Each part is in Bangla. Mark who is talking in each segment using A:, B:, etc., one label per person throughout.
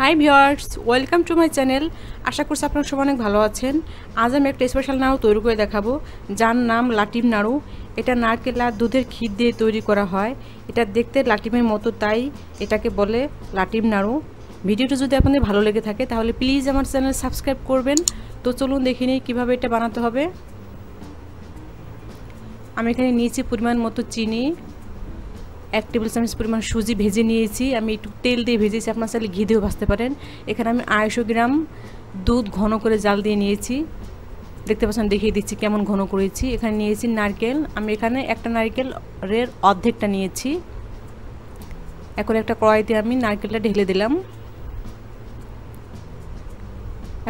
A: Hi viewers welcome to my channel আশা করছি আপনারা সবাই অনেক ভালো আছেন। আজ আমি একটা স্পেশাল নাড়ু তৈরি করে দেখাবো। যার নাম লাটিম নাড়ু। এটা নারকেল আর দুধের ক্ষীর দিয়ে তৈরি করা হয়। এটা দেখতে লাটিমের মতো, তাই এটাকে বলে লাটিম নাড়ু। ভিডিওটা যদি আপনাদের ভালো লেগে থাকে, তাহলে প্লিজ আমার চ্যানেল সাবস্ক্রাইব করবেন। তো চলুন দেখে নিই কীভাবে এটা বানাতে হবে। আমি এখানে নিয়েছি পরিমাণ মতো চিনি। এক টেবিল চামচ পরিমাণ সুজি ভেজে নিয়েছি। আমি একটু তেল দিয়ে ভেজেছি, আপনার চাইলে ঘি দিয়েও ভাজতে পারেন। এখানে আমি আড়াইশো গ্রাম দুধ ঘন করে জাল দিয়ে নিয়েছি। দেখতে পাচ্ছেন, দেখিয়ে দিচ্ছি কেমন ঘন করেছি। এখানে নিয়েছি নারকেল। আমি এখানে একটা নারকেলের অর্ধেকটা নিয়েছি। এখন একটা কড়াইতে আমি নারকেলটা ঢেলে দিলাম।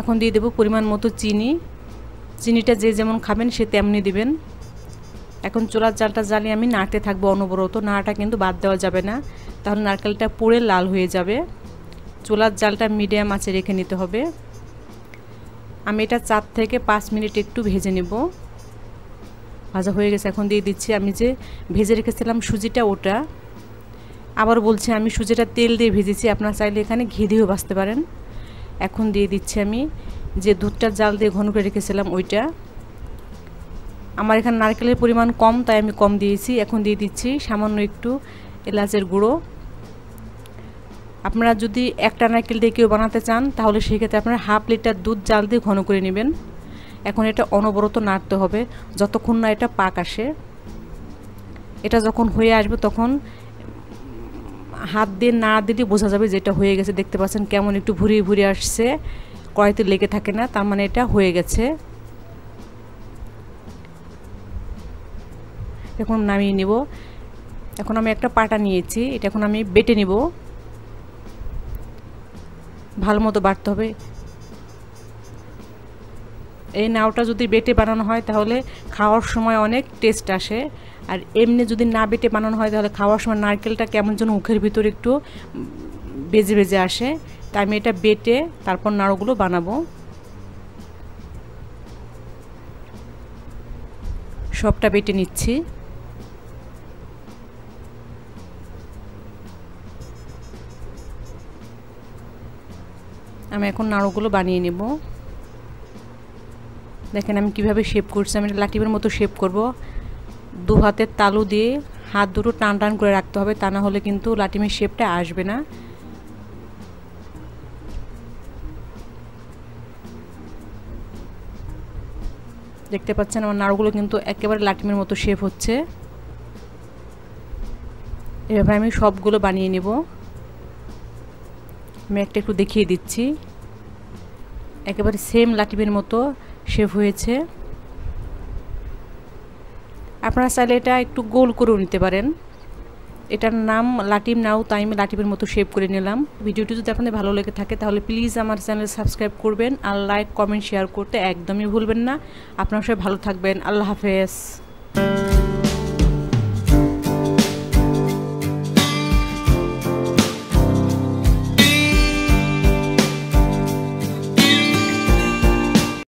A: এখন দিয়ে দেবো পরিমাণ মতো চিনি। চিনিটা যে যেমন খাবেন সে তেমনি দিবেন। এখন চোলার জালটা জ্বালিয়ে আমি নাড়তে থাকব অনবরত। নাড়াটা কিন্তু বাদ দেওয়া যাবে না। তাহলে নারকেলটা পুড়ে লাল হয়ে যাবে। চোলার জালটা মিডিয়াম আছে রেখে নিতে হবে। আমি এটা চার থেকে পাঁচ মিনিট একটু ভেজে নেব। ভাজা হয়ে গেছে, এখন দিয়ে দিচ্ছি আমি যে ভেজে রেখেছিলাম সুজিটা, ওটা। আবার বলছি আমি সুজিটা তেল দিয়ে ভেজেছি, আপনারা চাইলে এখানে ঘি দিয়েও ভাজতে পারেন। এখন দিয়ে দিচ্ছি আমি যে দুধটা জাল দিয়ে ঘন করে রেখেছিলাম, ওইটা। আমার এখানে নারকেলের পরিমাণ কম, তাই আমি কম দিয়েছি। এখন দিয়ে দিচ্ছি সামান্য একটু এলাচের গুঁড়ো। আপনারা যদি একটা নারকেল দিয়ে কেউ বানাতে চান, তাহলে সেক্ষেত্রে আপনারা হাফ লিটার দুধ জাল দিয়ে ঘন করে নেবেন। এখন এটা অনবরত নাড়তে হবে, যতক্ষণ না এটা পাক আসে। এটা যখন হয়ে আসবে তখন হাত দিয়ে না দিলে বোঝা যাবে যেটা হয়ে গেছে। দেখতে পাচ্ছেন কেমন একটু ভুরিয়ে ভুরিয়ে আসছে। কড়াইতে লেগে থাকে না, তার মানে এটা হয়ে গেছে। এখন নামিয়ে নিব। এখন আমি একটা পাটা নিয়েছি, এটা এখন আমি বেটে নিব। ভালো মতো বাটতে হবে। এই নাওটা যদি বেটে বানানো হয় তাহলে খাওয়ার সময় অনেক টেস্ট আসে। আর এমনি যদি না বেটে বানানো হয় তাহলে খাওয়ার সময় নারকেলটা কেমন যেন মুখের ভিতরে একটু বেজে বেজে আসে। তাই আমি এটা বেটে তারপর নাড়ুগুলো বানাবো। সবটা বেটে নিচ্ছি। আমি এখন নাড়ুগুলো বানিয়ে নেব। দেখেন আমি কীভাবে শেপ করছি। আমি লাটিমের মতো শেপ করব। দু হাতের তালু দিয়ে হাত দুটো টান টান করে রাখতে হবে, তা না হলে কিন্তু লাটিমের শেপটা আসবে না। দেখতে পাচ্ছেন আমার নাড়ুগুলো কিন্তু একেবারে লাটিমের মতো শেপ হচ্ছে। এভাবে আমি সবগুলো বানিয়ে নেব। আমি একটা একটু দেখিয়ে দিচ্ছি। একেবারে সেম লাটিমের মতো শেপ হয়েছে। আপনারা চাইলে এটা একটু গোল করেও নিতে পারেন। এটার নাম লাটিম নাও, তাই আমি লাটিমের মতো শেপ করে নিলাম। ভিডিওটি যদি আপনাদের ভালো লেগে থাকে, তাহলে প্লিজ আমার চ্যানেল সাবস্ক্রাইব করবেন আর লাইক কমেন্ট শেয়ার করতে একদমই ভুলবেন না। আপনারা সবাই ভালো থাকবেন। আল্লাহ হাফেজ।